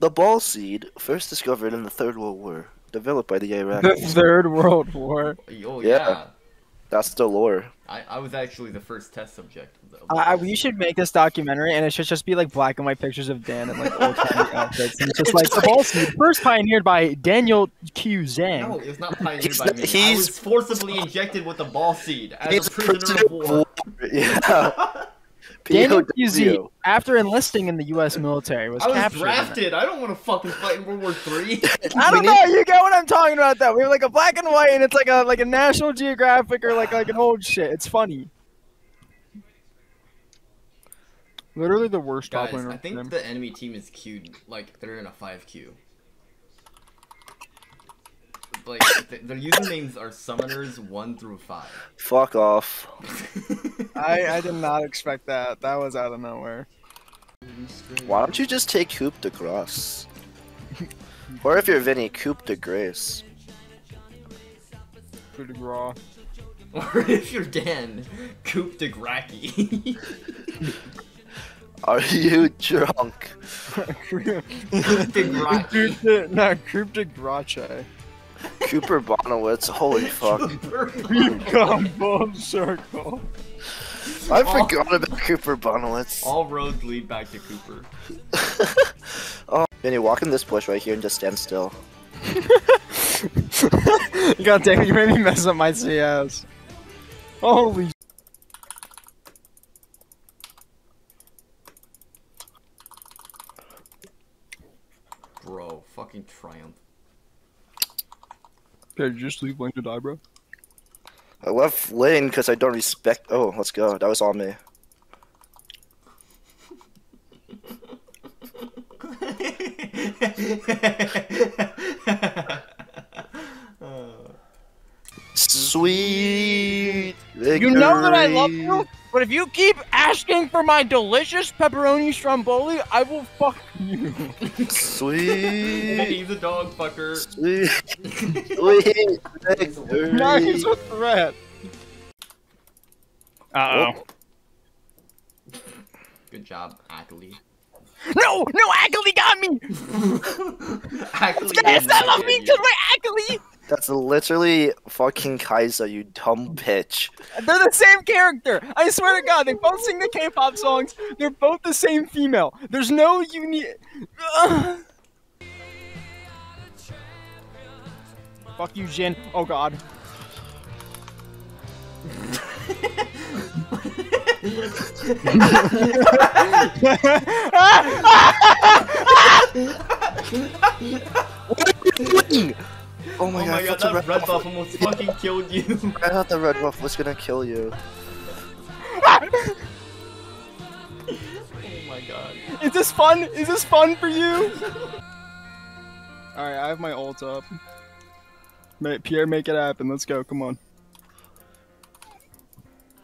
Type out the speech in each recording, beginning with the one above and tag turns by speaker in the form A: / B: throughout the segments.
A: The ball seed, first discovered in the Third World War, developed by the Iraqis.
B: The Third World War.
C: Oh
A: Yeah.
C: yeah.
A: That's the lore.
C: I, I was actually the first test subject. of the-
B: I,
C: the
B: I,
C: test.
B: we should make this documentary, and it should just be like black and white pictures of Dan in like old timey outfits. And it's just like the ball seed, first pioneered by Daniel Q. Zhang.
C: No, it's not pioneered
A: He's
C: by
A: not-
C: me. I
A: he's-
C: was forcibly injected with the ball seed as a prisoner of war.
A: Yeah.
B: Daniel
A: POW.
B: After enlisting in the U.S. military, was
C: I was
B: captured.
C: drafted. I don't want to fucking fight in World War Three.
B: I don't know. You get what I'm talking about? Though we have like a black and white, and it's like a like a National Geographic or like like an old shit. It's funny. Literally the worst top
C: Guys,
B: laner.
C: I think the enemy team is queued like they're in a five queue. Like th- their usernames are summoners one through five.
A: Fuck off.
B: I I did not expect that. That was out of nowhere.
A: Why don't you just take Coupe de Grace? or if you're Vinny, Coupe de Grace.
B: Pretty raw.
C: Or if you're Dan, Coop de Gracky.
A: Are you drunk?
C: de Gracky.
B: Crypto, not Crypto Grache.
A: Cooper Bonowitz, holy fuck.
B: You come full circle.
A: I
C: All-
A: forgot about Cooper Bonowitz.
C: All roads lead back to Cooper.
A: oh, Vinny, walk in this bush right here and just stand still.
B: God damn it, you made me mess up my CS. Holy
C: Bro, fucking triumph.
B: Okay, did you just leave Lane to die, bro?
A: I left lane because I don't respect. Oh, let's go. That was on me. Sweet. Victory.
B: You know that I love you, but if you keep asking for my delicious pepperoni stromboli, I will fuck you.
A: Sweet.
C: He's a dog fucker.
A: Sweet. Sweet. victory.
B: nice a threat. Uh
A: Oh.
C: Good job, Akali.
B: No, no, Akali got me.
C: Akali
B: Yes,
C: is
B: I love me because my Akali.
A: That's literally fucking Kai'Sa, you dumb bitch.
B: They're the same character. I swear to God, they both sing the K-pop songs. They're both the same female. There's no unique. Fuck you, Jhin. Oh God.
A: Oh my
C: Oh
A: god,
C: my god,
A: that's a
C: that
A: red
C: red
A: buff.
C: buff almost fucking killed you.
A: I thought the red buff was gonna kill you.
C: oh my god.
B: Is this fun? Is this fun for you? Alright, I have my ult up. Pierre, make it happen. Let's go. Come on.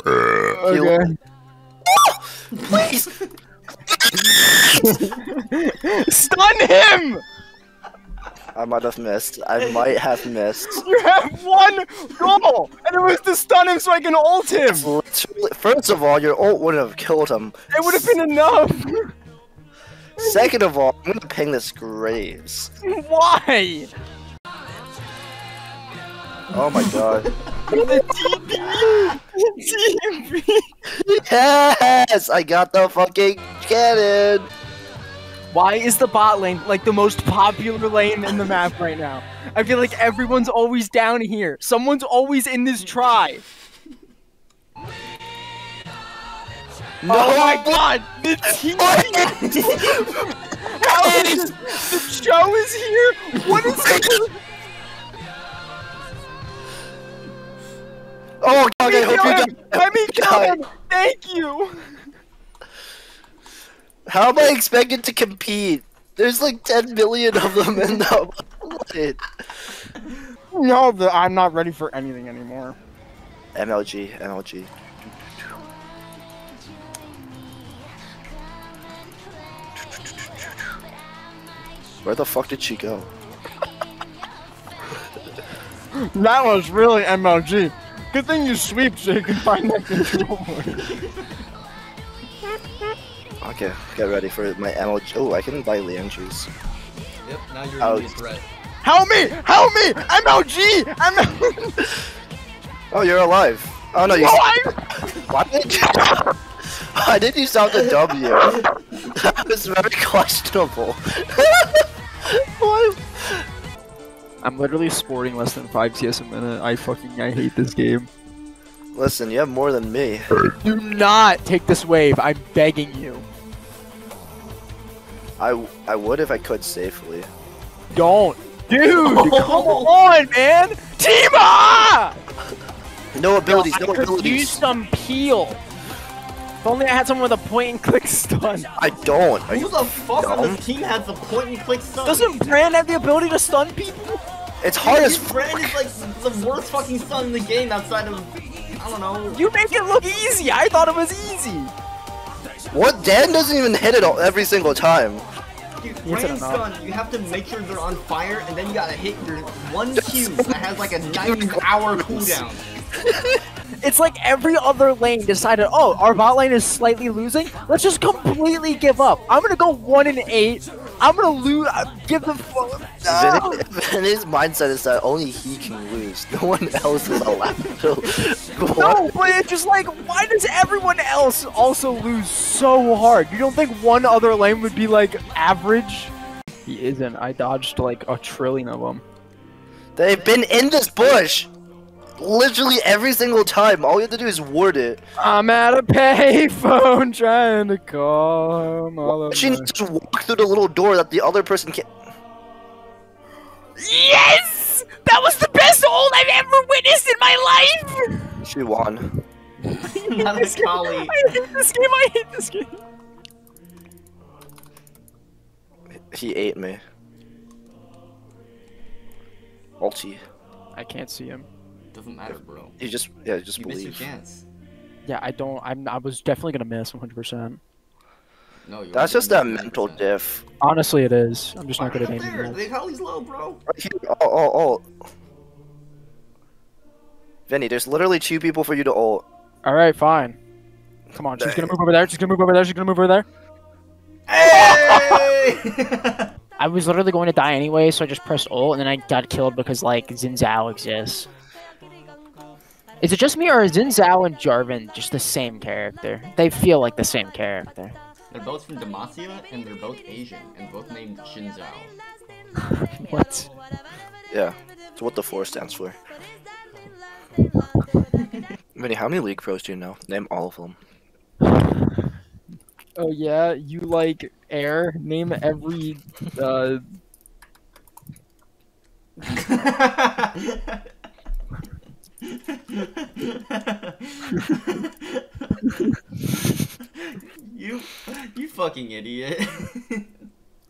B: Okay.
A: Please!
B: Stun him!
A: I might have missed. I might have missed.
B: You have one goal, and it was to stun him so I can ult him.
A: First of all, your ult wouldn't have killed him.
B: It would have been enough.
A: Second of all, I'm gonna ping this Graves.
B: Why?
A: Oh my god.
B: The TP. TP.
A: yes! I got the fucking cannon!
B: Why is the bot lane like the most popular lane in the map right now? I feel like everyone's always down here. Someone's always in this try.
A: No!
B: Oh my god! The team! How is the show is here? What is this?
A: Oh god, I hope you die.
B: Let me kill him! Thank you!
A: How am I expected to compete? There's like 10 million of them in the planet.
B: No, the, I'm not ready for anything anymore.
A: MLG, MLG. Where the fuck did she go?
B: That was really MLG. Good thing you sweep so you can find that controller.
A: Okay, get ready for my MLG. Oh, I can buy Liang juice.
C: Yep, now you're an
A: Ouch.
C: immediate threat.
D: Help me! Help me! MLG! MLG!
A: Oh, you're alive. Oh no, you.
D: What?
A: Why did you? Why did you sound the W? That was very questionable. Why?
D: I'm literally sporting less than 5 CS a minute. I fucking, I hate this game.
A: Listen, you have more than me.
D: Do not take this wave. I'm begging you.
A: I I would if I could safely.
D: Don't. Dude, come on, man! Tima!
A: No abilities,
D: I
A: no
D: could use some peel. If only I had someone with a point and click stun.
A: I don't. Are
C: Who
A: you
C: the fuck on
A: dumb?
C: this team has a point and click stun?
D: Doesn't Brand have the ability to stun people?
A: It's hard as
C: His brand is like the worst fucking stun in the game outside of I don't know.
D: You make it look easy. I thought it was easy.
A: What? Dan doesn't even hit it all, every single time.
C: Dude,
D: Yes, I
C: brand
D: don't know.
C: stun, you have to make sure they're on fire, and then you gotta hit your one Q that has like a 90 hour cooldown.
D: It's like every other lane decided, oh, our bot lane is slightly losing. Let's just completely give up. I'm gonna go one and eight. I'm gonna lose. Uh, give the. fu- No!
A: Vinny- Vinny's mindset is that only he can lose. No one else is allowed to.
D: Lose No, but it's just like, why does everyone else also lose so hard? You don't think one other lane would be like average? He isn't. I dodged like a trillion of them.
A: They've been in this bush literally every single time. All you have to do is ward it.
D: I'm at a payphone trying to call all of
A: She
D: my-
A: needs to walk through the little door that the other person can't.
D: Yes! That was the best ult I've ever witnessed in my life!
A: She won.
C: Not a collie.
D: I hate this game, I hate this game.
A: He ate me. Ulti.
D: I can't see him.
C: Doesn't matter, bro.
A: You just yeah, just
C: You missed your chance.
D: Yeah, I don't. I'm. I was definitely gonna miss 100%.
C: No, you're
A: That's just
C: gonna
A: that mental diff.
D: Honestly, it is. I'm just not good at
C: Right
D: aiming.
C: there,
D: well.
C: the collie's low, bro.
A: Right here. Oh, oh, oh. Vinny, there's literally two people for you to ult.
D: All right, fine. Come on, she's gonna move over there. She's gonna move over there. She's gonna move over there.
C: Hey!
D: I was literally going to die anyway, so I just pressed ult, and then I got killed because like Xin Zhao exists. Is it just me, or is Xin Zhao and Jarvan just the same character? They feel like the same character.
C: they're both from Demacia, and they're both Asian, and both named Xin Zhao.
D: What?
A: Yeah. It's what the four stands for. Vinny, how many League Pros do you know? Name all of them.
D: Oh yeah, you like air? Name every. Uh,
C: you, you fucking idiot.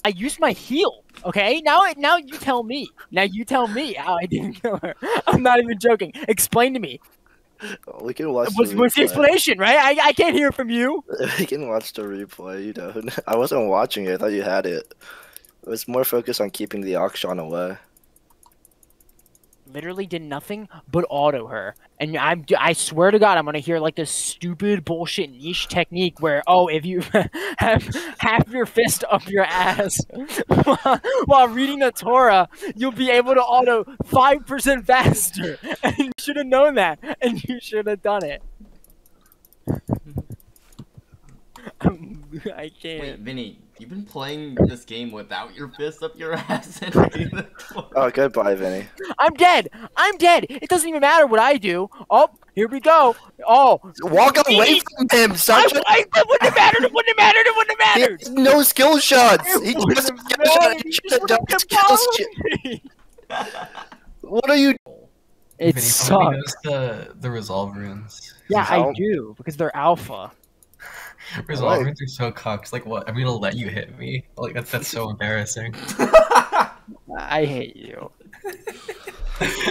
D: I used my heel. Okay, now now you tell me. Now you tell me how I didn't kill her. I'm not even joking. Explain to me.
A: Oh, we can watch
D: What's,
A: the
D: what's the explanation, right? I, I can't hear from you.
A: We can watch the replay, you know. I wasn't watching it, I thought you had it. It was more focused on keeping the auction away.
D: Literally did nothing but auto her, and I'm I swear to God I'm gonna hear like this stupid bullshit niche technique where oh if you have half your fist up your ass while, while reading the Torah you'll be able to auto five percent faster, and you should have known that, and you should have done it. I can't.
C: Wait, Vinny, you've been playing this game without your fist up your ass oh, and the Torah.
A: Oh, goodbye, Vinny.
D: I'm dead. I'm dead. It doesn't even matter what I do. Oh, here we go. Oh,
A: Walk away from him,
D: I,
A: son!
D: I, it wouldn't have mattered. It wouldn't have mattered. It wouldn't have
A: He
D: mattered.
A: has no skill shots! He
D: It
A: doesn't skill shot! He should
D: just
A: have done skill
D: have
A: shit.
D: followed me.
A: What are you
D: It
E: Vinny,
D: sucks.
E: knows the the resolve runes.
D: Yeah, I do because they're alpha.
E: Resolve
A: Why?
E: runes are so cocked. Like what? I'm gonna let you hit me. Like that's that's so embarrassing.
D: I hate you.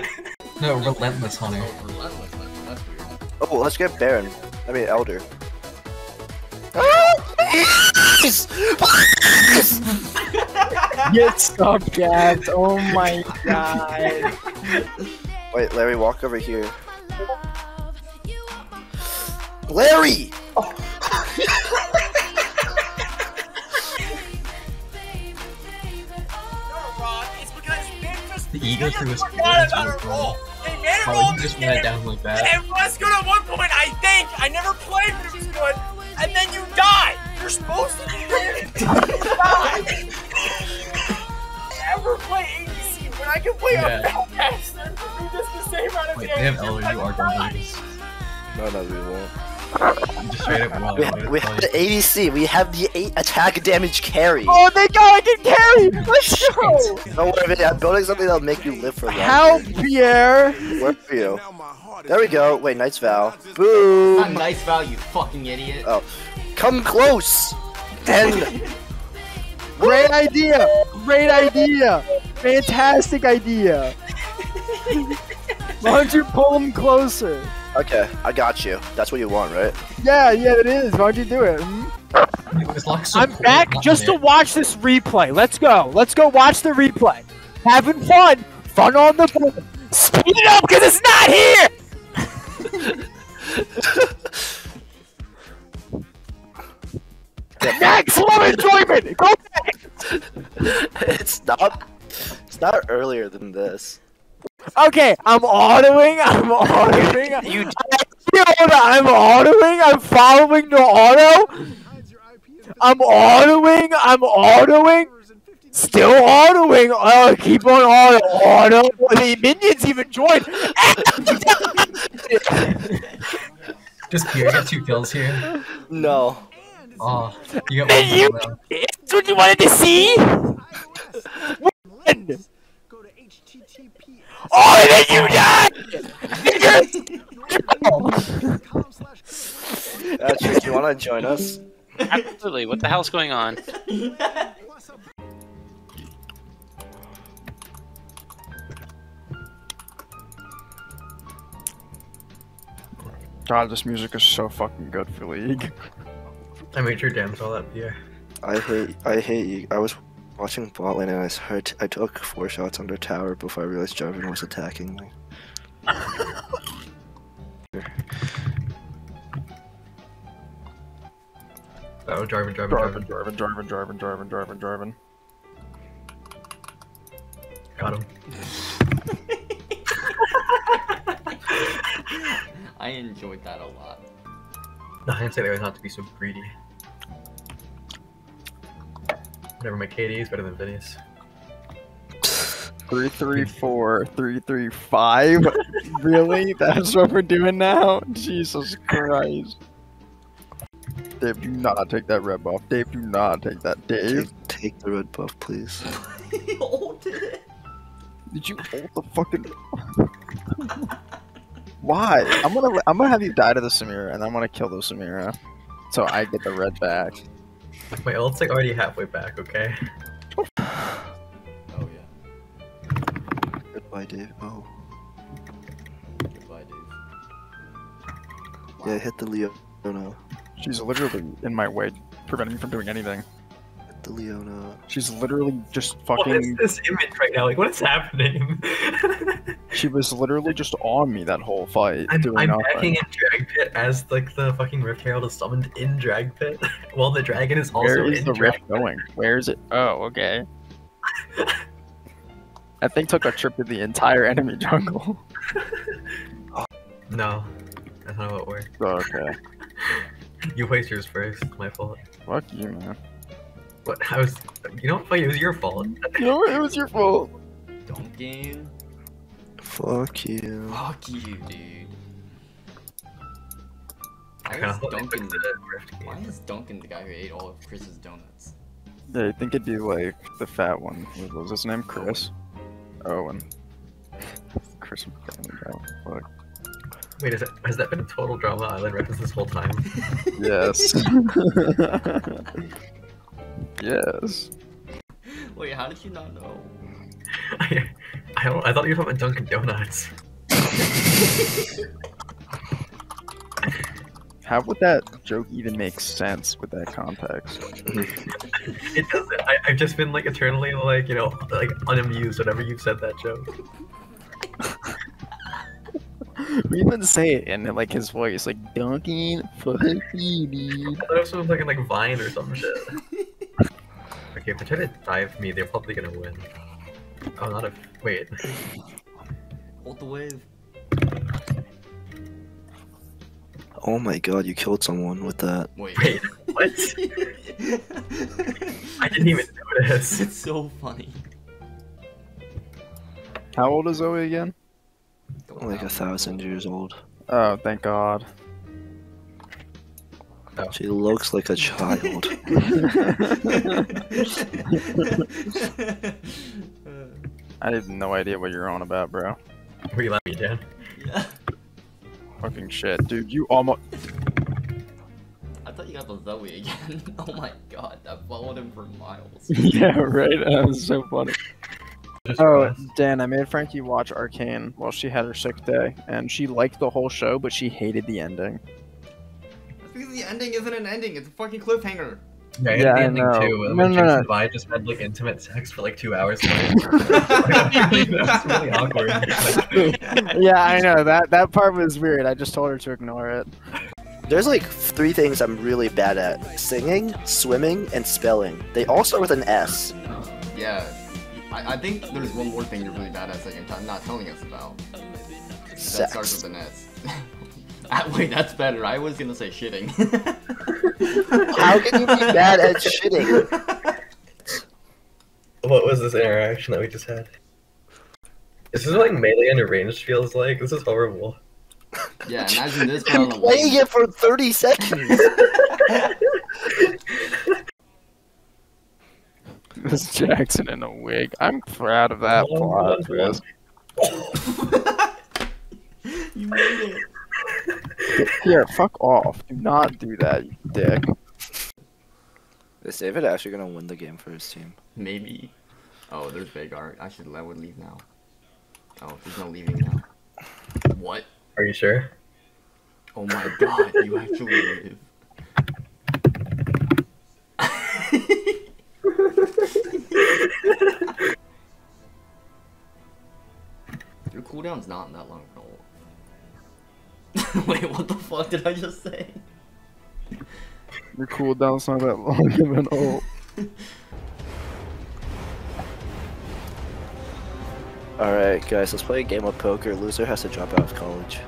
E: No, relentless hunter.
C: Relentless, that's- that's weird.
A: Oh, let's get Baron. I mean, Elder. Please! Please!
D: Get subcapped. Oh my god.
A: Wait, Larry, walk over here. Larry!
E: The ego through his
F: forgot about her roll. They made her
E: How
F: roll
E: you just went down like that?
F: And it was good at one point, I think. I never played, but it was good. And then you die. You're supposed to be good. You die. Never play ADC when I can play
E: Yeah.
F: a fat bastard who does the same amount of
E: Wait,
F: damage.
E: they have
F: as
E: LRU
F: my
E: art
A: No, no, we won't.
E: Just straight up wrong.
A: We, we have the ADC. We have the eight attack damage carry.
D: Oh, they got I can carry. Let's go.
A: Don't worry, Vinny, I'm building something that'll make you live for longer.
D: Help, Pierre.
A: Work for you. There we go. Wait, Knight's Vow.
C: Not
A: Boom.
C: nice value, you fucking idiot.
A: Oh, come close. Then.
D: Great idea. Great idea. Fantastic idea. Why don't you pull him closer?
A: Okay, I got you. That's what you want, right?
D: Yeah, yeah, it is. Why'd you do it? hmm?
E: It was like so
D: I'm
E: cool,
D: back
E: not
D: just to watch this replay. Let's go. Let's go watch the replay. Having fun. Fun on the board. Speed it up because it's not here. Maximum enjoyment. Go back.
A: it's not. It's not earlier than this.
D: Okay, I'm autoing. I'm autoing.
A: You
D: I'm autoing. I'm following the auto. I'm autoing. I'm autoing. Still autoing. Oh, keep on auto. Auto. The minions even joined.
E: Just Pierre got two kills here.
A: no.
E: Oh, you got
D: And
E: one
D: you-
E: kill now.
D: That's what you wanted to see. When? Oh, and then you died.
A: Uh, Trish, do you want to join us?
G: Absolutely. What the hell's going on?
H: God, this music is so fucking good for League.
E: I made your damn all that Pierre.
A: I hate. I hate you. I was watching bot lane and I heard. I took four shots under tower before I realized Jarvan was attacking me.
E: Oh, Jarvan, Jarvan,
H: Jarvan,
E: Jarvan.
H: Jarvan, Jarvan, Jarvan, Jarvan, Jarvan, Jarvan.
E: Got him.
C: I enjoyed that a lot.
E: No, I didn't say they was not to be so greedy. Whatever, my KD is better than Phineas.
H: Three, three, four, three, three, five. really? That's what we're doing now? Jesus Christ. Dave, do not take that red buff. Dave, do not take that. Dave,
A: Take, take the red buff, please.
C: he ulted it.
H: did you hold the fucking? Why? I'm gonna I'm gonna have you die to the Samira, and I'm gonna kill the Samira, so I get the red back.
E: My ult's like already halfway back, okay?
C: Oh yeah.
A: Goodbye, Dave. Oh.
C: Goodbye, Dave.
A: Yeah, hit the Leona.
H: She's literally in my way, preventing me from doing anything.
A: Leona.
H: She's literally just fucking.
E: What is this image right now? Like, what is happening?
H: She was literally just on me that whole fight,
E: I'm,
H: doing
E: I'm backing in Drag Pit as like the fucking Rift Herald is summoned in Drag Pit, while the dragon is also
H: Where is
E: in
H: the rift going? Where is it? Oh, okay. That thing took a trip to the entire enemy jungle.
E: No, that's not how it works.
H: Oh, okay.
E: You placed yours first. My fault.
H: Fuck you, man.
E: What? I was. You know what? It was your fault.
H: You know what? It was your fault.
C: Don't Duncan.
A: Fuck you.
C: Fuck you, dude. Why
E: kinda
C: is
E: thought
C: Duncan?
E: the Rift.
C: Why is Duncan the guy who ate all of Chris's donuts?
H: Yeah, I think it'd be like the fat one. What was his name? Chris? Owen. Chris McCann, Fuck.
E: Wait, is that, has that been a total drama island reference this whole time?
H: Yes. yes.
C: Wait, how did you not know?
E: I, I don't. I thought you were talking about Dunkin' Donuts.
H: How would that joke even make sense with that context?
E: It doesn't. I, I've just been like eternally like you know like unamused whenever you've said that joke.
H: We even say it in like his voice, like Duncan, fuck you, dude.
E: I thought it was like in like Vine or some shit. okay, if they try to dive me, they're probably gonna win. Oh, not a wait.
C: Hold the wave.
A: Oh my god, you killed someone with that.
C: Wait.
E: Wait, what? I didn't even notice.
C: it's so funny.
H: How old is Zoe again?
C: Going
A: Like a thousand years old.
H: Oh, thank God.
A: She looks like a child.
H: I have no idea what you're on about, bro.
E: We let me down.
C: yeah.
H: Fucking shit, dude. You almost.
C: I thought you got the Zoe again. oh my god, that followed him for miles.
H: yeah, right. That was so funny. Oh. Dan, I made Frankie watch Arcane while she had her sick day, and she liked the whole show, but she hated the ending.
C: That's because the ending isn't an ending, it's a fucking cliffhanger.
E: Yeah, I
H: Yeah,
E: yeah, the
H: I
E: ending
H: know.
E: too.
H: No,
E: when
H: no,
E: Jinx
H: no.
E: and Vi just had like intimate sex for like two hours. That's really awkward.
H: yeah, I know that that part was weird. I just told her to ignore it.
A: There's like three things I'm really bad at singing, swimming, and spelling. They all start with an S.
C: Yeah. I, I think there's one more thing you're really bad at that you're t- not telling us about. That starts
A: Sex.
C: with an S. Wait, that's better. I was gonna say shitting.
A: How can you be bad at shitting?
E: what was this interaction that we just had? This is what, like melee and ranged feels like. This is horrible.
C: yeah, imagine this but
A: I'm
C: on a
A: playing
C: lane.
A: it for 30 seconds.
H: Miss Jackson in a wig. I'm proud of that
E: Oh,
H: plot twist.
C: you made it.
H: Here, fuck off. Do not do that, you dick.
A: Is David actually gonna win the game for his team?
C: Maybe. Oh, there's Veigar. I should let would leave now. Oh, there's no leaving now. What?
E: Are you sure?
C: Oh my god, you actually live. Your cooldown's not that long at all. Wait, what the fuck did I just say?
H: Your cooldown's not that long of an ult.
A: Alright, guys, let's play a game of poker. Loser has to drop out of college.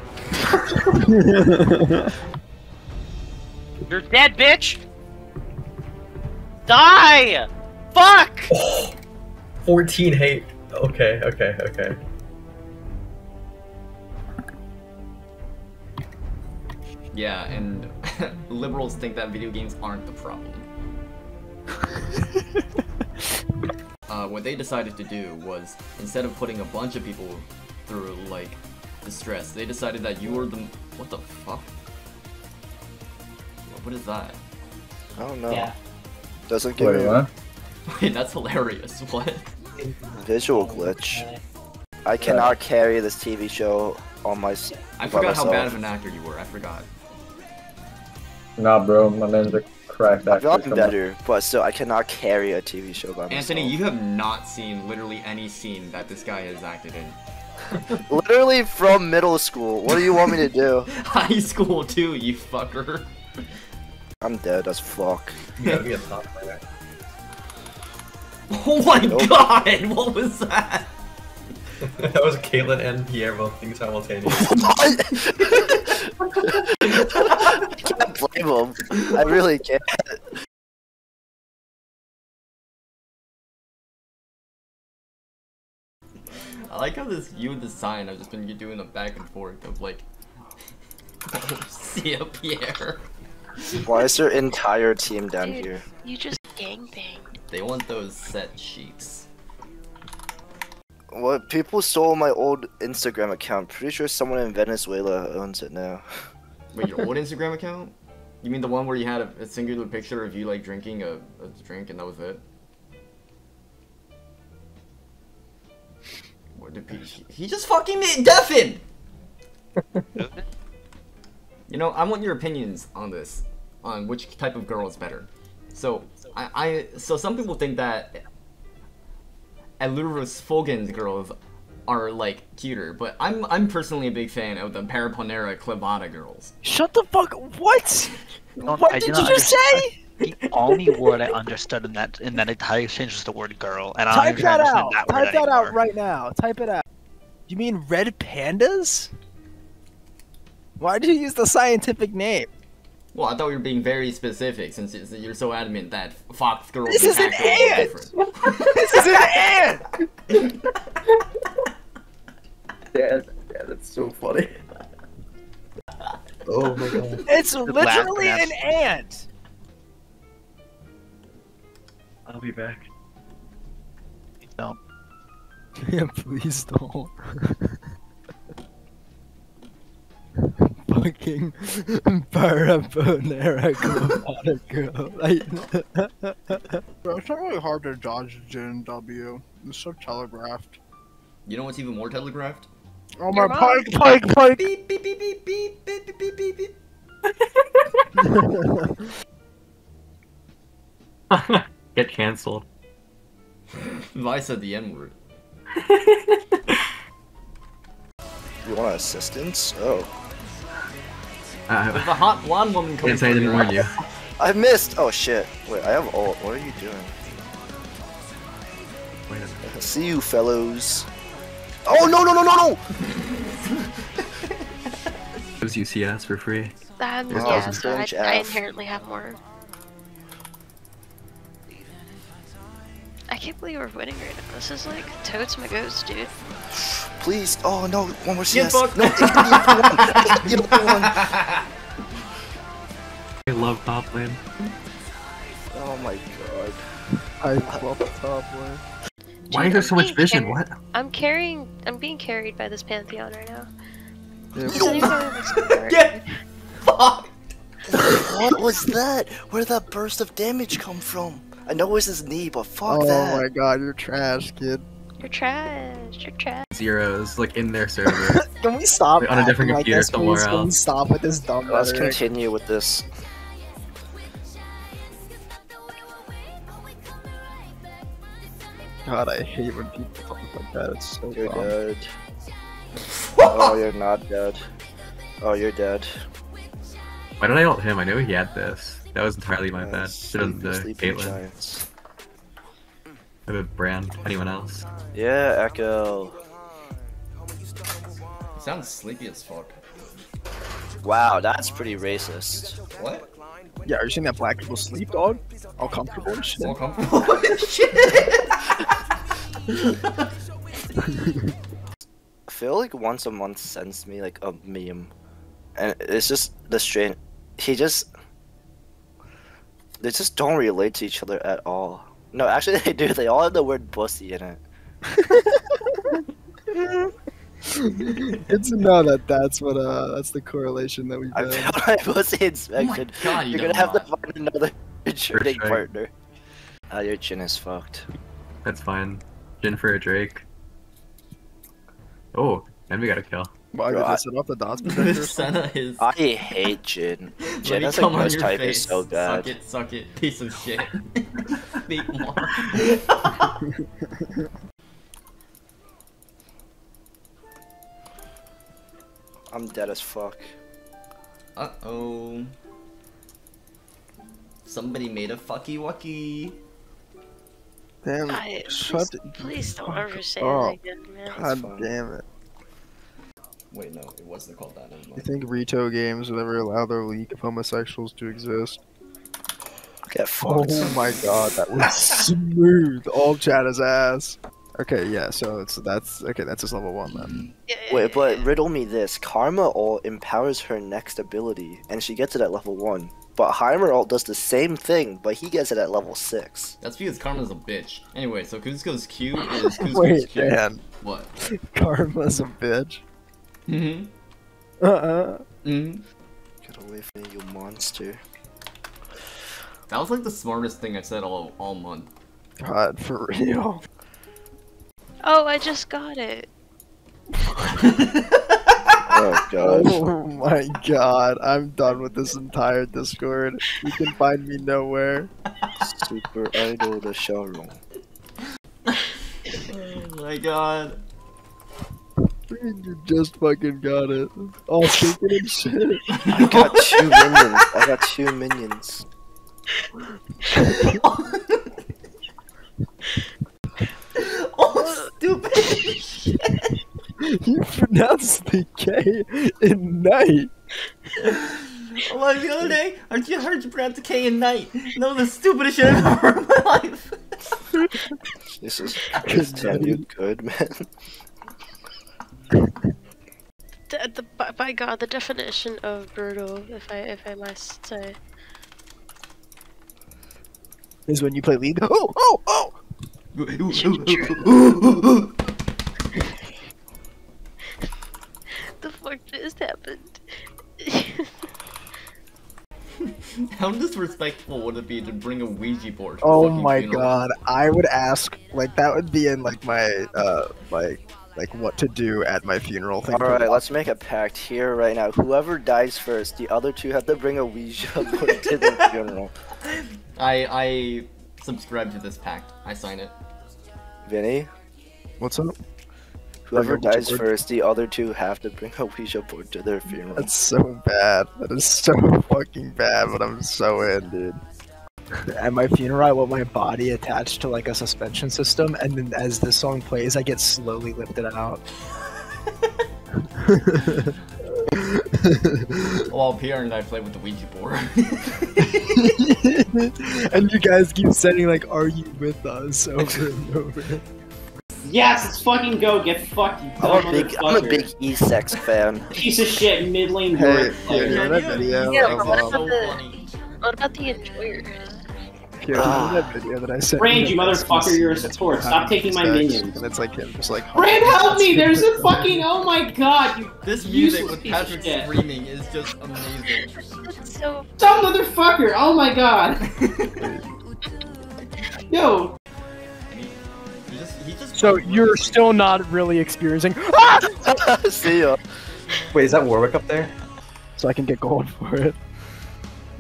G: You're dead, bitch! Die! Fuck!
E: 14 hate. Okay, okay, okay.
C: Yeah, and liberals think that video games aren't the problem. uh, what they decided to do was instead of putting a bunch of people through like distress, they decided that you were the what the fuck? What is that?
A: I don't know.
D: Yeah.
A: Doesn't give me a
C: Wait, that's hilarious. What?
A: visual glitch. I cannot carry this TV show on my.
C: I
A: by
C: forgot how bad of an actor you were. I forgot.
I: Nah, bro, my man's a cracked
A: I've
I: actor.
A: gotten
I: come on.
A: better, but still, I cannot carry a TV show by myself.
C: Anthony, you have not seen literally any scene that this guy has acted in.
A: Literally from middle school. What do you want me to do?
C: High school too, you fucker.
A: I'm dead as fuck.
E: You gotta be a top player.
C: Oh my
A: Nope.
C: god, what was that?
E: that was Caitlyn and Pierre both being simultaneous.
A: What? I can't blame him. I really can't.
C: I like how this you and the sign have just been doing a back and forth of like see a Pierre.
A: Why is their entire team down
B: Dude.
A: here?
B: You just gangbang.
C: They want those set sheets.
A: What? People stole my old Instagram account. Pretty sure someone in Venezuela owns it now.
C: Wait, your old Instagram account? You mean the one where you had a, a singular picture of you like drinking a, a drink and that was it? What did he, he just fucking made deafen! You know, I want your opinions on this, on which type of girl is better. So, I, I so some people think that Ailurus Fulgens girls are like cuter, but I'm I'm personally a big fan of the Paraponera Clavata girls.
D: Shut the fuck. What?
G: don't-
D: What
G: I do
D: did you just say?
G: The only word I understood in that in that entire exchange was the word girl, and I
B: Type
G: don't
B: that out.
G: that
B: Type that
G: anymore.
B: out right now. Type it out. You mean red pandas? Why did you use the scientific name?
C: Well, I thought you were being very specific since you're so adamant that fox girls
B: This is an
C: cat girls are
B: ant!
C: different.
B: this is an ant.
E: Yeah, yeah, that's so funny. Oh my god.
B: It's
G: laugh
B: literally an ant.
E: I'll be back.
G: No.
B: Yeah, please don't. Fucking Paraponera girl.
J: Bro, it's not really hard to dodge Jhin W. It's so telegraphed.
C: You know what's even more telegraphed?
J: Oh
K: Your
J: my
K: mom.
J: pike, pike, pike!
C: Beep beep beep beep beep beep beep beep beep.
E: Get cancelled.
C: I said the N word.
A: You want assistance? Oh.
E: Uh,
C: The hot blonde woman comes
E: can't say I
C: from
E: didn't warn you.
A: I missed! Oh shit. Wait, I have ult. What are you doing?
E: Wait a minute.
A: See you, fellows. Oh, no, no, no, no, no!
E: Gives UCS for free.
K: Um,
A: Oh,
K: yeah, so I,
A: French
K: I
A: F.
K: inherently have more. I can't believe we're winning right now. This is like totes my goats, dude.
A: Please. Oh, no. One more
C: Get
A: CS.
C: fucked.
A: No, it can one. It can one.
E: I love top lane.
A: Oh my god.
H: I love the top lane.
E: Why
K: Dude,
E: is there
K: I'm
E: so much vision? What?
K: I'm carrying. I'm being carried by this pantheon right now.
H: Yeah,
K: I don't even know how this is gonna work.
C: Get fucked.
A: What was that? Where did that burst of damage come from? I know it was his knee, but fuck
H: oh
A: that.
H: Oh my god, you're trash, kid.
K: You're trash. You're trash.
E: Zeros like in their server.
B: Can we stop
E: Like, on a different
B: acting like
E: computer
B: this,
E: somewhere
B: please? Can we
E: else.
B: stop with this dumb
A: Let's
B: rhetoric?
A: continue with this.
H: God, I hate when people talk like that. It's so
A: You're
H: dumb.
A: dead. oh, you're not dead. Oh, you're dead.
E: Why did I ult him? I knew he had this. That was entirely my bad.
A: Uh,
E: Should have the Caitlyn.
A: Giants.
E: I have a brand. Anyone else?
A: Yeah, Echo.
C: Sounds sleepy as fuck.
A: Wow, that's pretty racist.
C: What?
B: Yeah, are you saying that black people sleep, dog? All comfortable and shit.
C: So comfortable. Shit.
A: I feel like once a month sends me like a meme, and it's just the strange. He just they just don't relate to each other at all. No, actually they do. They all have the word "pussy" in it.
H: it's to know that that's what uh that's the correlation that we've
A: I
H: done.
A: failed my pussy
C: oh my
A: inspection.
C: god, you
A: You're gonna have to find another trading
E: sure.
A: partner. Ah, your chin is fucked.
E: That's fine. Jhin for a Drake. Oh, and we got a kill.
H: Well, I
A: Bro, I-
H: set off the dots protector.
C: Senna is.
A: I hate Jhin.
C: Let
A: Jhin
C: me
A: as a ghost type
C: face.
A: is so bad.
C: Suck
A: bad.
C: it, suck it, piece of shit. Speak more.
A: I'm dead as fuck.
C: uh oh. Somebody made a fucky wucky.
H: Damn,
K: I,
H: shut
K: please, please don't ever say
H: up.
K: that again, man.
H: God damn it.
C: Wait, no, it wasn't called that. Never
H: You think Rito games would ever allow their league of homosexuals to exist?
A: Get fucked.
H: Oh my god, that was smooth. All chat is ass. Okay, yeah, so it's that's okay, that's his level one then. Hmm.
K: Yeah, yeah,
A: Wait, but riddle me this: Karma ult empowers her next ability, and she gets it at level one. But Heimer ult does the same thing, but he gets it at level six.
C: That's because Karma's a bitch. Anyway, so Kuzco's Q is Kuzco's
H: Wait,
C: Q.
H: man.
C: What?
H: Karma's a bitch.
C: Mm-hmm.
H: Uh-uh.
C: Mm-hmm.
A: Get away from me, you monster!
C: That was like the smartest thing I've said all all month.
H: God, for real.
K: Oh, I just got it.
A: Oh god.
H: Oh my god, I'm done with this entire Discord. You can find me nowhere.
A: Super idol the showroom.
C: Oh my god.
H: You just fucking got it. All thinking and shit.
A: I got two minions. I got two minions.
C: oh, stupid! Shit.
B: You pronounced the K in night.
C: Like the other day, I just heard you pronounce the K in night. No, the stupidest shit I've ever heard in my life.
A: This is this sounded good, man.
K: The, the, by, by God, the definition of brutal, if I if I must say.
B: Is when you play League. Oh, oh, oh!
K: the fuck just happened?
C: How disrespectful would it be to bring a Ouija board? to
B: Oh my
C: funeral?
B: god, I would ask like that would be in like my uh like like what to do at my funeral thing.
A: All right, let's make a pact here right now. Whoever dies first, the other two have to bring a Ouija board to the funeral.
C: I I subscribe to this pact. I sign it.
A: Vinny,
B: What's up?
A: whoever
B: Bring a Ouija
A: dies first, the other two have to bring a Ouija board to their funeral.
B: That's so bad. That is so fucking bad, but I'm so in, dude. At my funeral, I want my body attached to like a suspension system, and then as the song plays, I get slowly lifted out.
C: While Pierre and I play with the Ouija board.
B: and you guys keep saying like, "Are you with us?" over and over.
L: Yes, let's fucking go. Get fucked, you dumb
A: I'm a big, I'm a big E-Sex fan.
L: piece of shit mid lane
B: Hey,
L: Doric
B: yeah, you know that video
K: Yeah, what about uh, the what about the enjoyers?
B: Pierre, you that video that I sent
L: Brand, you
B: of
L: motherfucker, you're a support. Stop taking my minions.
B: And it's like him, just like.
L: Brand, oh, help me! There's a fucking oh my god, you
C: This music with Patrick
L: shit.
C: screaming is just amazing.
K: So
L: Dumb motherfucker! Oh my god! Yo,
C: He just, he just
D: So you're still not really experiencing. Ah!
A: See ya.
I: Wait, is that Warwick up there?
B: So I can get gold for it.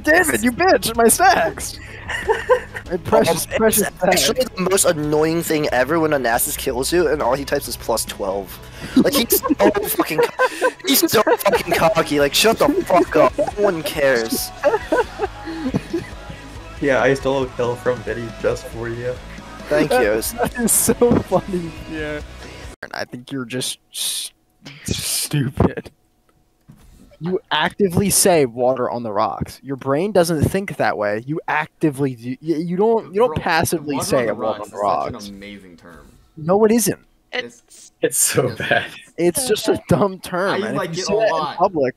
B: David, you bitch! My stacks. my precious,
A: Um,
B: precious
A: it's actually
B: stacks.
A: the most annoying thing ever when a Nasus kills you and all he types is plus 12. Like, he's so fucking, he's so fucking cocky. Like, shut the fuck up. No one cares.
E: Yeah, I stole a kill from Vinny just for you.
A: Thank you.
B: That is so funny. Yeah. I think you're just s- stupid. You actively say water on the rocks. Your brain doesn't think that way. You actively do. You, you don't. You don't
C: Bro,
B: passively
C: water
B: say
C: on
B: water on
C: rocks
B: the
C: is
B: rocks.
C: Such an amazing term.
B: No, it isn't.
K: it's
I: It's so bad.
B: It's just a dumb term.
C: I like it a lot.
B: in public.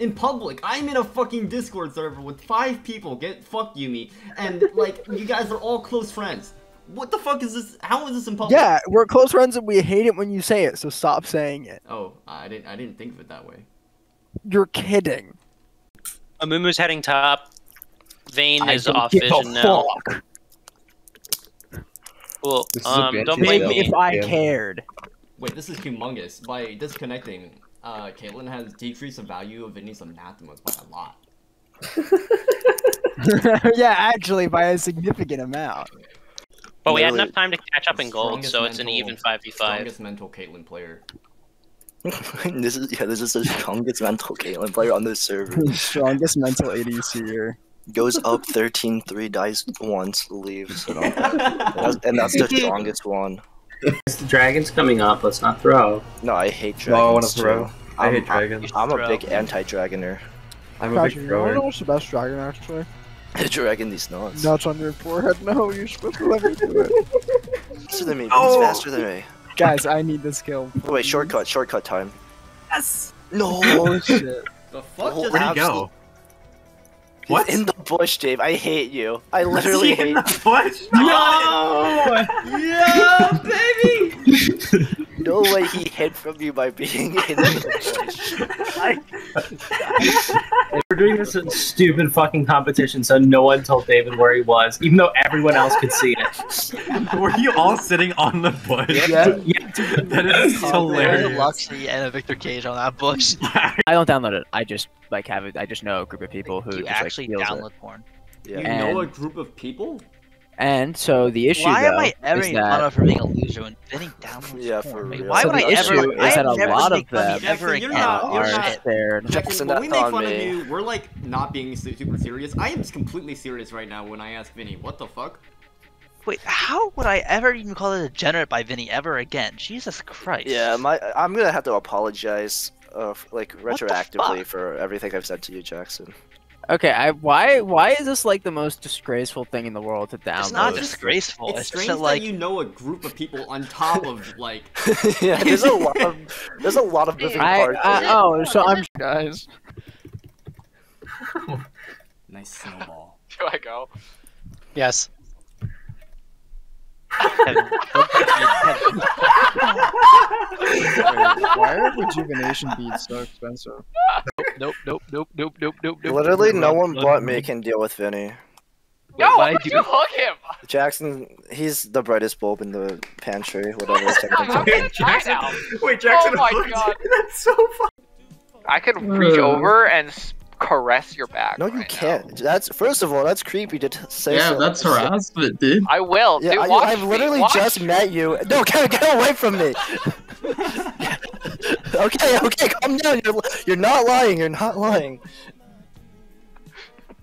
C: In public, I'm in a fucking Discord server with five people. Get fuck you me, and like you guys are all close friends. What the fuck is this? How is this in public?
B: Yeah, we're close friends and we hate it when you say it. So stop saying it.
C: Oh, I didn't. I didn't think of it that way.
B: You're kidding.
M: Amumu's heading top. Vayne
B: I
M: is off vision now.
B: fuck.
M: Cool.
I: This is a
M: Um,
I: bit
M: don't
I: too
M: blame me.
B: If I
I: Yeah.
B: cared.
C: Wait, this is humongous. By disconnecting, uh, Caitlyn has decreased the value of Vinny's anathemas by a lot.
B: yeah, actually, by a significant amount.
M: But we had enough time to catch up in gold,
C: Strongest
M: so it's an even 5v5.
C: Strongest mental Caitlyn player.
A: this is, yeah, this is the strongest mental Caitlyn player on this server.
B: Strongest mental ADC here.
A: Goes up 13-3, dies once, leaves. And. That's- and that's the strongest one.
L: the dragon's coming up. Let's not throw.
A: No, I hate dragons.
E: No, I wanna
A: too.
E: throw. I
A: I'm-
E: hate dragons.
A: I'm a big anti-dragoner.
E: I'm a
B: Crouch,
E: big
B: you wanna know
E: thrower.
B: what's the best dragon actually?
A: Dragon these nuts.
B: Nuts on your forehead? No, you're supposed to let me do it.
A: Faster than me.
B: Oh.
A: He's faster than me.
B: Guys, I need this kill.
A: Oh, wait, shortcut, shortcut time.
B: Yes!
A: No.
B: Shit.
C: The fuck
A: Oh,
C: just
E: Where'd he
A: absolute-
E: go?
A: He's
E: What?
A: in the bush, Dave. I hate you. I literally hate you.
E: What?
L: No!
C: Yeah, baby!
A: No way he hid from you by being in the bush.
L: We're doing this stupid fucking competition, so no one told David where he was, even though everyone else could see it.
E: Were you all sitting on the bush?
B: Yeah.
E: that is
G: There's a
E: hilarious.
G: Luxie and a Victor Cage on that bush.
D: I don't download it. I just like have it. I just know a group of people who
G: you
D: just
G: actually
D: like
G: download
D: it.
G: porn.
C: You
A: Yeah.
C: know a group of people?
B: And so the issue
G: Why am I ever
B: is
G: making fun
B: that
G: of for being a loser when Vinny downloads
A: Yeah,
G: porn?
A: for
G: Like,
A: real.
G: Why
B: So
G: would
B: the
G: I ever?
B: issue
G: I
B: is that
G: have
B: a
G: never
B: lot of
G: fun
B: them
G: you ever
C: you're
G: again.
C: not- you're not-
B: scared.
C: Jackson,
A: Jackson,
C: when we make
A: on
C: fun of you, we're like not being super serious. I am completely serious right now when I ask Vinny, what the fuck?
G: Wait, how would I ever even call it a degenerate by Vinny ever again? Jesus Christ.
A: Yeah, my I'm gonna have to apologize, uh, like retroactively for everything I've said to you, Jackson.
B: Okay, I why why is this like the most disgraceful thing in the world to download?
G: It's not disgraceful.
C: It's
G: It's,
C: strange
G: just that, like
C: you know a group of people on top of like.
A: yeah, there's a lot of there's a lot of moving
B: I,
A: parts.
B: I
A: here.
B: oh so I'm guys.
C: Nice snowball.
F: Do I go?
M: Yes.
G: Kevin, don't touch me, Kevin.
H: Why are rejuvenation beads so expensive?
G: Nope, nope, nope, nope, nope, nope, nope.
A: Literally, no one but me can deal with Vinny.
F: No,
G: why
F: why
G: did you-
F: you hook him?
A: Jackson, he's the brightest bulb in the pantry, whatever. it's
F: I'm gonna
A: technically.
F: try now.
E: Wait, Jackson.
F: Oh my? God.
E: That's so fun.
F: I could reach
I: Uh.
F: over and caress your back.
A: No, you
F: right
A: can't. That's first of all, that's creepy to say.
I: Yeah,
A: so-
I: that's harassment, dude.
F: I will.
A: Yeah,
F: Dude,
A: I,
F: watch
A: I've literally
F: watch
A: just met you. No, get, get away from me. okay, okay, calm down. You're you're not lying. You're not lying.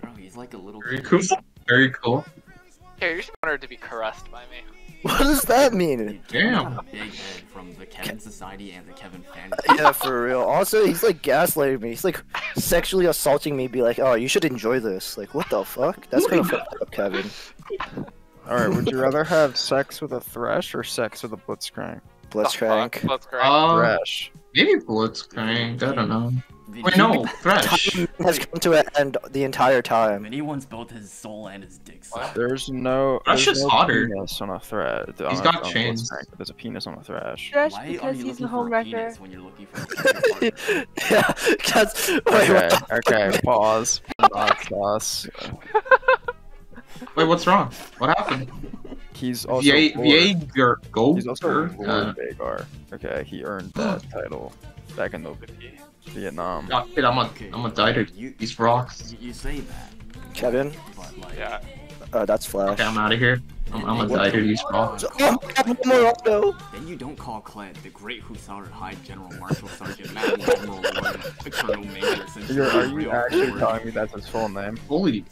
C: Bro, he's like a little.
I: Very cool. Very cool.
F: Here, you're just want her to be caressed by me.
A: What does that mean?
C: Dude,
I: Damn.
C: Big head from the Kevin Society and the Kevin fan.
A: Yeah, for real. Also, he's like gaslighting me. He's like sexually assaulting me. Be like, oh, you should enjoy this. Like, what the fuck? That's kind of fucked up, Kevin.
H: All right, would you rather have sex with a thresh or sex with a blitzcrank?
A: Blitzcrank.
F: Let's go.
I: Uh,
H: Thresh.
I: Maybe Blitzcrank. I don't know.
C: Vinny-
I: Wait, no, Thresh.
A: Time has come to an end the entire time.
C: Vinny wants both his soul and his dick. So.
H: There's no.
I: Thresh
H: there's
I: is
H: no
I: hotter.
H: Penis on a thread. Uh, on
I: He's
H: a-
I: got
H: a
I: chains.
H: blitzcrank, There's a penis on a thresh.
K: Thresh
C: Why
K: because he's the
C: looking for a penis
K: homewrecker.
C: when you're looking for a
A: yeah, cause wait,
H: Okay, okay, pause. That's us.
I: Wait, what's wrong? What happened?
H: He's also.
I: VA,
H: Lord.
I: Veigar Gold?
H: He's also
I: Uh,
H: Lord Veigar. Okay, he earned that title back in the Vietnam.
I: no, kid, I'm a,
C: Okay,
I: I'm a dieter.
C: You,
I: These rocks.
C: you, you say that,
A: Kevin,
C: but like.
F: Yeah.
A: uh, that's Flash.
I: Okay, I'm out of here. I'm, I'm a dieter. These rocks.
A: Oh my God, one more auto.
C: Then you don't call Kled the Great Hussar High General Marshal Sergeant Matt Admiral Warren, Colonel Major
H: You're, are you actually telling me that's his full name?
I: Holy,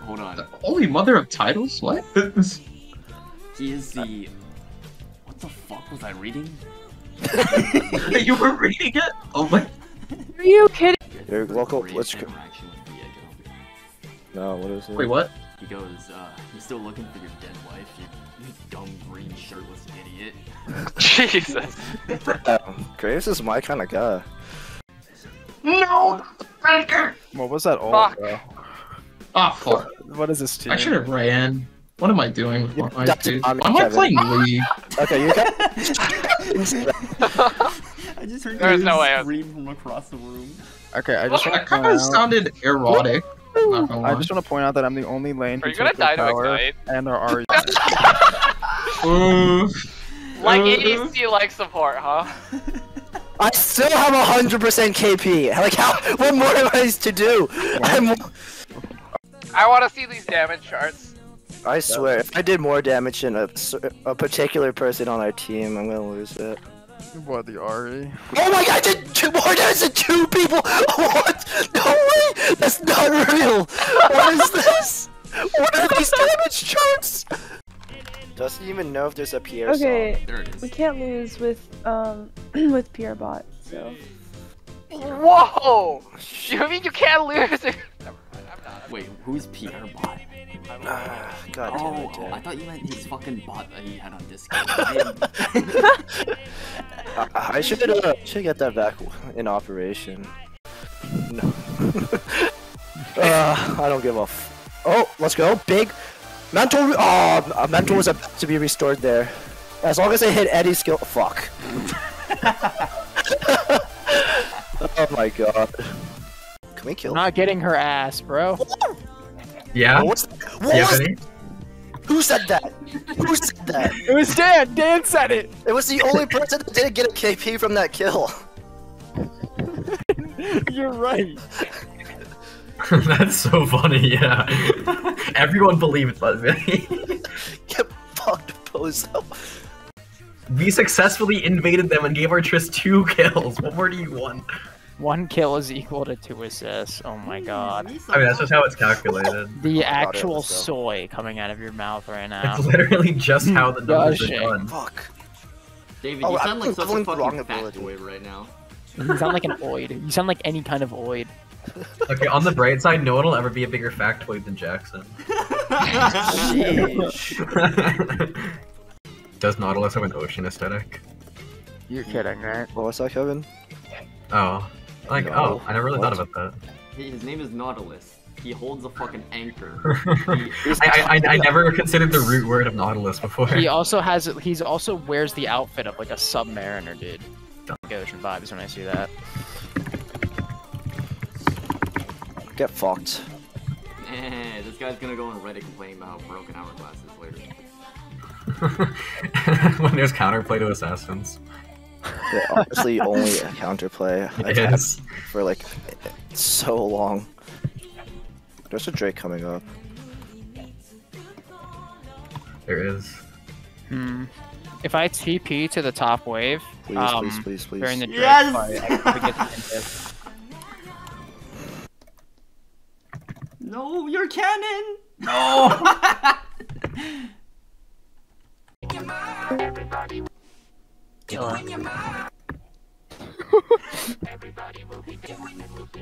C: Hold on.
I: holy mother of titles? What?
C: He is the. What the fuck was I reading?
I: you were reading it? Oh my.
K: Are you kidding?
A: Your local
C: Great
A: Blitz.
C: interaction with Viego.
A: No, what is it?
I: Wait, what?
C: He goes, uh, you still looking for your dead wife, you, you dumb green shirtless idiot.
F: Jesus.
A: Um, Graves is my kind of guy.
I: No! Breaker!
H: What was that all?
F: Fuck.
H: Bro?
I: Ah, fuck.
H: What is this team?
I: I should have ran. What am I doing with my life,
A: That's
I: dude?
A: on me,
I: Why am I playing League?
A: Okay, you got.
C: I just heard
F: There's
C: you
F: no way I was-
C: scream from across the room.
H: Okay, I just want
I: That
H: to
I: kind of sounded erotic.
H: I just want to point out that I'm the only lane
F: Are
H: who
F: you gonna
H: took the
F: die to
H: power,
F: Ignite?
H: and there are.
F: Like ADC like support, huh?
A: I still have a hundred percent KP. Like, how? What more am I to do? I'm,
F: I want to see these damage charts.
A: I swear, if I did more damage than a particular person on our team, I'm gonna lose it.
H: What the RE?
A: Oh my god, I did two more damage than two people! What? No way! That's not real! What is this? What are these damage charts? Doesn't even know if there's a Pierre
K: Okay,
C: There it is.
K: we can't lose with um with Pierre bot. So
F: Whoa! You mean you can't lose? Never mind, I'm not.
C: Wait, who's Pierre Bot?
A: Ah, God damn
C: Oh,
A: it,
C: oh, I thought you meant his fucking bot that he had on Discord. I-
A: I, I should uh, should get that back in operation. No. uh, I don't give a f- Oh, let's go. Big. Mental. Re- oh, a mental was about to be restored there. As long as I hit Eddie's skill. Fuck. oh my god. Can we kill?
D: I'm not getting her ass, bro.
E: Yeah?
A: What's, what
E: Yeah,
A: was-
E: Vinny?
A: Who said that? Who said that?
D: It was Dan. Dan said it.
A: It was the only person that didn't get a KP from that kill.
D: You're right.
E: That's so funny, yeah. Everyone believes that, Vinny.
A: Get fucked, Bozo.
E: We successfully invaded them and gave our Triss two kills. What more do you want?
D: One kill is equal to two assists. Oh my god.
E: I mean, that's just how it's calculated.
D: The
A: God,
D: actual
A: let's
D: soy coming out of your mouth right now.
E: It's literally just how the numbers are
D: Gushing.
E: done.
A: Fuck.
C: David,
A: Oh,
C: you
A: I'm
C: sound like such a
A: going the wrong
C: fucking
A: ability.
C: factoid right now.
D: You sound like an oid. You sound like any kind of oid.
E: Okay, on the bright side, no one will ever be a bigger factoid than Jackson. Does Nautilus have an ocean aesthetic?
B: You're kidding, right?
A: What was that, Kevin?
E: Oh. Like,
A: No.
E: oh, I never really
A: What?
E: thought about that.
C: His name is Nautilus. He holds a fucking anchor.
E: I, I, I, I never considered the root word of Nautilus before.
D: He also has. He's also wears the outfit of like a submariner, dude. Like ocean vibes when I see that.
A: Get fucked.
C: Eh, this guy's gonna go on Reddit complaining about how broken hourglass is later.
E: when there's counterplay to assassins.
A: Yeah, honestly, only a counterplay I've had for like so long. There's a Drake coming up.
E: There is.
D: Hmm. If I TP to the top wave,
A: Please,
D: um,
A: please, please, please.
D: during the Drake
C: Yes!
D: fight, I could get the invis.
C: No, your cannon!
E: No!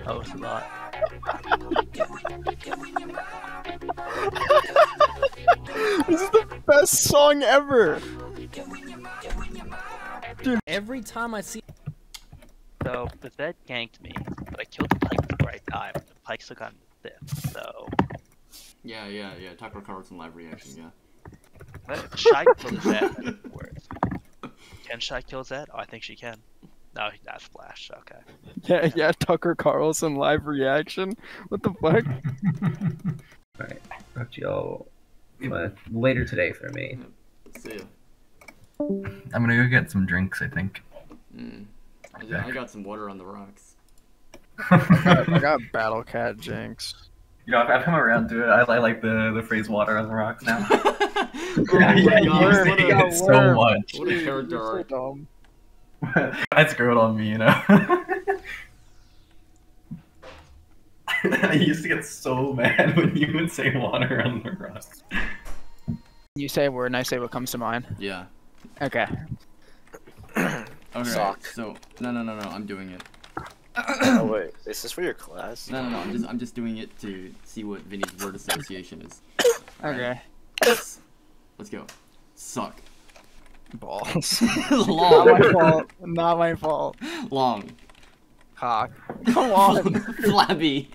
G: That was a lot.
B: This is the best song ever.
N: Dude, Every time I see
G: So the vet ganked me, but I killed the Pyke before I died. But the Pyke still got fifth. So
C: Yeah, yeah, yeah. Tucker Carlson live reaction, yeah.
G: but Shy killed his vet afterwards. Can Shy kill Zed? Oh, I think she can. No, that's Flash. Okay.
B: Yeah, yeah. Tucker Carlson live reaction. What the fuck?
O: Alright, talk to y'all uh, later today for me.
C: See ya.
E: I'm gonna go get some drinks, I think.
C: Mm. I, I got some water on the rocks.
B: I got, I got Battle Cat Jinx.
E: You know, I've, I've come around to it. I, I like the, the phrase water on the rocks now.
C: Oh
E: yeah, yeah,
C: God,
E: you
C: what
E: used it so much.
C: What a character
B: You're so
C: arc.
B: dumb.
E: That's growing on me, you know? I used to get so mad when you would say water on the rocks.
D: You say a word and I say what comes to mind.
C: Yeah.
D: Okay.
C: Okay.
A: Sock.
C: So no, no, no, no. I'm doing it.
A: Oh wait, is this for your class?
C: No, no, no. I'm just, I'm just doing it to see what Vinny's word association is.
D: Okay.
C: Let's go. Suck.
B: Balls. Long.
D: Not
C: Long.
D: my fault. Not my fault.
C: Long.
B: Cock.
D: Come on.
C: Flabby.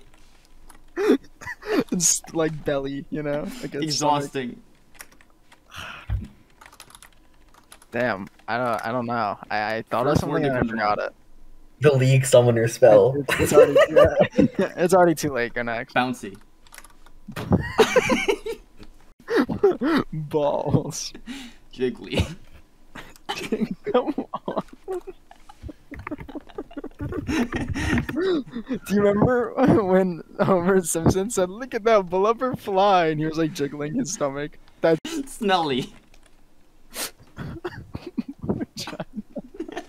B: It's like belly, you know? Like it's
C: Exhausting.
B: Damn. I don't. I don't know. I, I thought
C: First
B: of
C: word
B: something and I
C: to
B: forgot it.
I: The League Summoner spell.
B: It's, it's already. yeah. it's already too late. Go next.
C: Bouncy.
B: Balls.
C: Jiggly.
B: Come on. Do you remember when Homer Simpson said, "Look at that blubber fly," and he was like jiggling his stomach? That's
C: Smelly.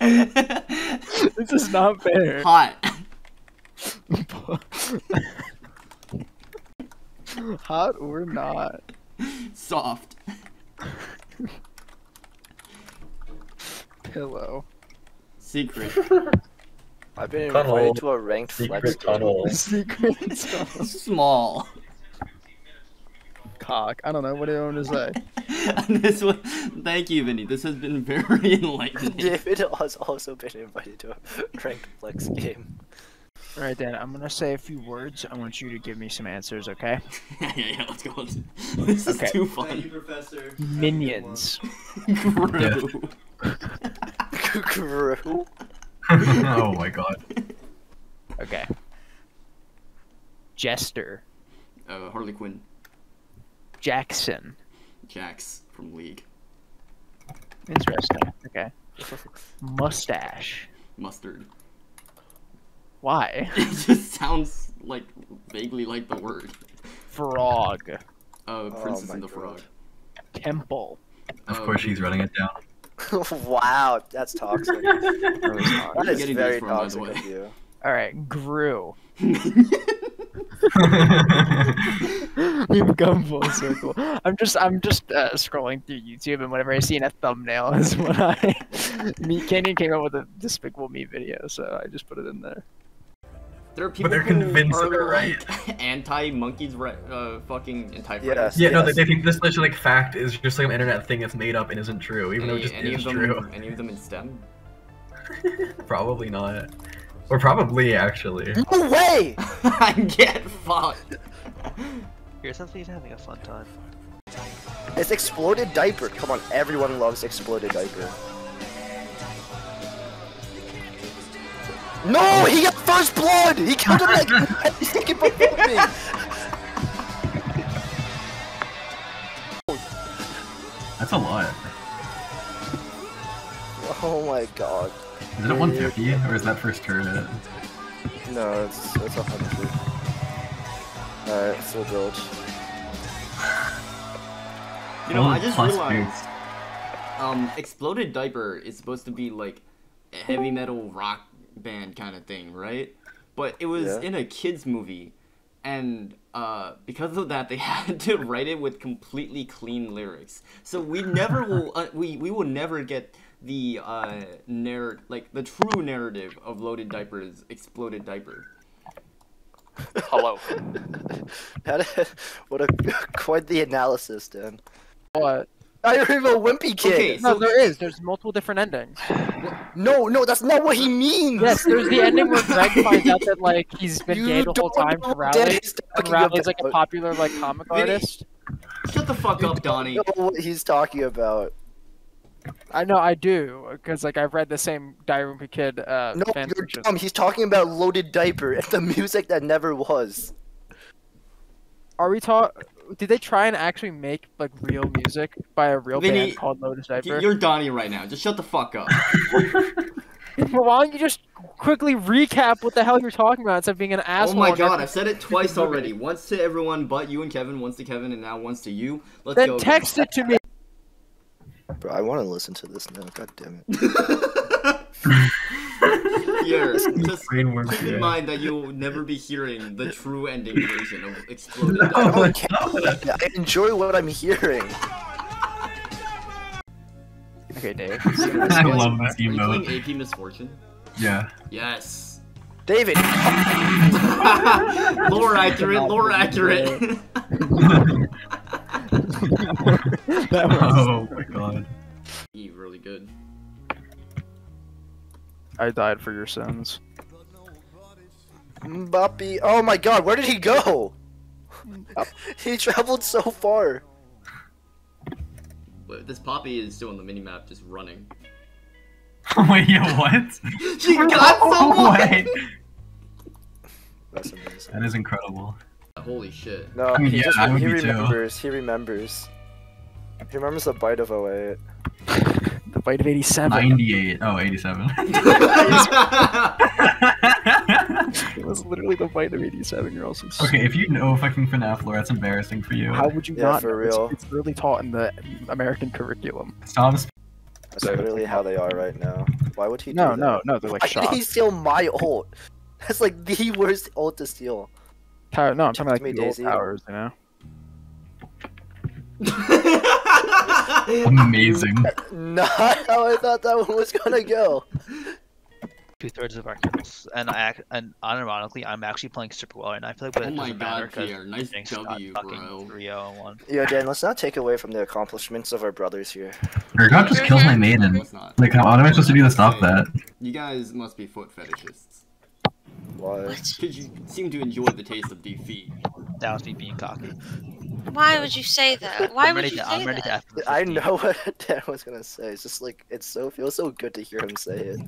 B: this is not fair.
C: Hot.
B: Hot or not?
C: Soft.
B: Pillow.
C: Secret.
A: I've been
I: Tunnel.
A: invited to a ranked flex
I: Secret
A: game.
I: tunnel.
B: Secret stuff.
C: Small.
B: Cock. I don't know. What do you want to say?
C: This one, thank you, Vinny. This has been very enlightening.
A: David has also been invited to a ranked flex game.
D: All right, then. I'm gonna say a few words. I want you to give me some answers, okay?
C: yeah, yeah, yeah, let's go. Let's... This is
D: Okay.
C: too fun.
F: Thank you, Professor.
D: Minions.
C: Gru.
A: Gru.
E: oh my god.
D: Okay. Jester.
C: Uh, Harley Quinn.
D: Jackson.
C: Jax from League.
D: Interesting. Okay. Mustache.
C: Mustard.
D: Why?
C: It just sounds like vaguely like the word.
D: Frog.
C: Uh, Princess and the Frog.
D: Temple.
E: Of course, she's running it down.
A: wow, that's toxic. that is
C: Getting
A: very
C: these from,
A: toxic
C: way.
A: of you.
D: All right, Gru. We've come full circle. I'm just I'm just uh, scrolling through YouTube and whenever I see in a thumbnail is when I me Kenyon came up with a Despicable Me video, so I just put it in there.
C: There are people
E: they're
C: who
E: convinced
C: are
E: they're
C: like anti-monkeys, right? Uh, fucking and typewriters.
E: Yeah, no, they, they think this literally like fact is just like an internet thing that's made up and isn't true, even though it just
C: any
E: is
C: of them,
E: true.
C: any of them in STEM?
E: Probably not. Or probably actually.
A: No way!
C: I get fucked.
G: Here's something he's having a fun time.
A: It's exploded diaper. Come on, everyone loves exploded diaper. No, he got first blood. He killed him like a second before me.
E: That's a lot.
A: Oh my god.
E: Is it a 150 or is that first turret?
A: No, it's it's a hundred. Alright, full build.
C: You know, I just realized, um, Exploded Diaper is supposed to be like a heavy metal rock band kind of thing, right? But it was
A: Yeah.
C: in a kids movie, and uh, because of that, they had to write it with completely clean lyrics. So we never will, uh, we we will never get the uh, narr like the true narrative of Loaded Diaper's Exploded Diaper.
M: Hello.
A: Had a- what a quite the analysis, Dan.
D: What?
A: I remember Wimpy Kid.
C: Okay,
D: No, there is. There's multiple different endings.
A: No, no, that's not what he means.
D: Yes, there's the ending where Greg finds out that like he's been
A: You
D: gay the whole
A: don't
D: time
A: know
D: for
A: what
D: Rowley.
A: Danny's
D: And Rowley's like a popular like comic artist.
C: Shut the fuck up, Donnie.
A: know what he's talking about.
D: I know I do because like I've read the same Diary of a Kid uh,
A: No,
D: fan
A: you're
D: fiction.
A: dumb. He's talking about loaded diaper and the music that never was.
D: Are we talk? Did they try and actually make like real music by a real
C: Vinny,
D: band called Lotus Diaper?
C: You're Donnie right now. Just shut the fuck up.
D: Well, why don't you just quickly recap what the hell you're talking about instead of being an asshole?
C: Oh
D: my
C: god, I've said it twice already. Once to everyone but you and Kevin, once to Kevin, and now once to you. Let's
D: Then
C: go.
D: text it to me.
A: Bro, I want to listen to this now. God damn it.
C: Here, just
E: Brain
C: keep in
E: yeah.
C: mind that you'll never be hearing the true ending version of Exploded.
A: I
E: Oh,
A: don't care. I enjoy what I'm hearing.
D: Okay, Dave.
E: I love this
C: Are you playing. AP Miss Fortune?
E: Yeah.
C: Yes.
A: David.
C: lore accurate, lore accurate.
D: that was...
E: Oh my god.
C: He really good.
D: I died for your sins.
A: Mbappe. Oh my god, where did he go? he traveled so far.
C: But this Poppy is still on the minimap, just running.
E: Wait, yeah, what?
C: She got someone!
E: Wait.
A: That's amazing.
E: That is incredible.
C: Holy shit.
A: No,
E: I mean,
A: he
E: yeah,
A: just, he
E: be too.
A: remembers. He remembers. He remembers the bite of 08.
D: The bite of 87.
E: 98. Oh, 87.
D: It was literally the bite of 87. You're also. s-
E: okay, if you know fucking FNAF lore, that's embarrassing for you.
D: How would you
A: Yeah,
D: not?
A: for
D: know? It's-
A: real.
D: It's, literally taught in the American curriculum.
E: Stop.
A: That's literally how they are right now. Why would he do
D: No,
A: that?
D: no, no. They're like
A: Why did
D: shocked.
A: he steal my ult? That's like the worst ult to steal.
D: Tower, no, I'm talking like
A: me,
D: the old
A: Daisy.
D: towers, you know.
E: Amazing.
A: Not how I thought that one was gonna go.
G: Two thirds of our kills, and I act, and unironically, I'm actually playing super well, and I feel like but
C: Oh
G: it
C: my
G: doesn't matter
C: God,
G: 'cause
C: Pierre, nice
G: Jinx got
C: W, bro.
G: 3-0 and 1.
A: Yeah, Dan, let's not take away from the accomplishments of our brothers here.
E: Urgot just kills my maiden.
C: Let's not.
E: Like, how am I supposed to do to stop that?
C: You guys must be foot fetishists.
A: Why?
C: Because you seem to enjoy the taste of defeat.
G: That was me being cocky.
K: Why would you say that? Why
G: I'm
K: would
G: ready
K: you
G: to,
K: say
G: I'm ready
K: that?
G: to
A: I know what Dan was gonna say. It's just like it's so feels so good to hear him say it.